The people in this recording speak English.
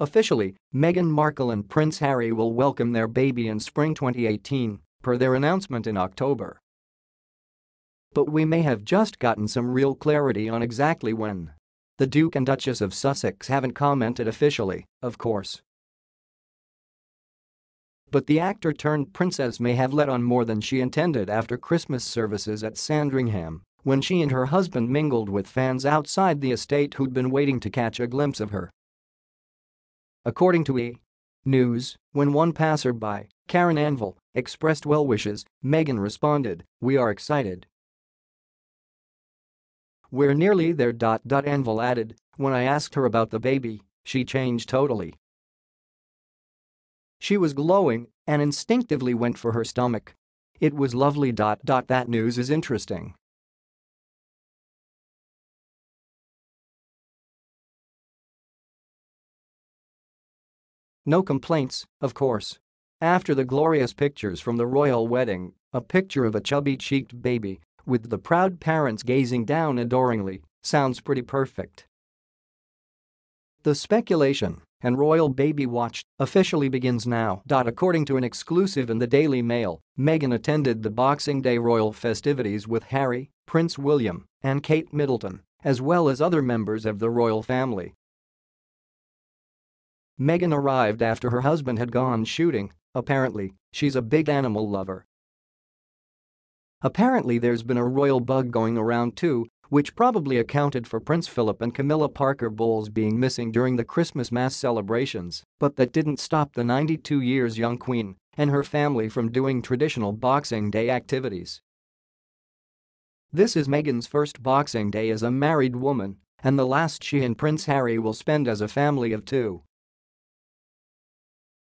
Officially, Meghan Markle and Prince Harry will welcome their baby in spring 2018, per their announcement in October. But we may have just gotten some real clarity on exactly when. The Duke and Duchess of Sussex haven't commented officially, of course. But the actor-turned-princess may have let on more than she intended after Christmas services at Sandringham, when she and her husband mingled with fans outside the estate who'd been waiting to catch a glimpse of her. According to E! News, when one passerby, Karen Anvil, expressed well wishes, Meghan responded, We are excited. We're nearly there. Dot dot Anvil added, When I asked her about the baby, she changed totally. She was glowing and instinctively went for her stomach. It was lovely. Dot dot that news is interesting. No complaints, of course. After the glorious pictures from the royal wedding, a picture of a chubby-cheeked baby with the proud parents gazing down adoringly sounds pretty perfect. The speculation and Royal Baby Watch officially begins now. According to an exclusive in the Daily Mail, Meghan attended the Boxing Day royal festivities with Harry, Prince William, and Kate Middleton, as well as other members of the royal family. Meghan arrived after her husband had gone shooting, apparently, she's a big animal lover. Apparently there's been a royal bug going around too, which probably accounted for Prince Philip and Camilla Parker Bowles being missing during the Christmas mass celebrations, but that didn't stop the 92 years young queen and her family from doing traditional Boxing Day activities. This is Meghan's first Boxing Day as a married woman and the last she and Prince Harry will spend as a family of two.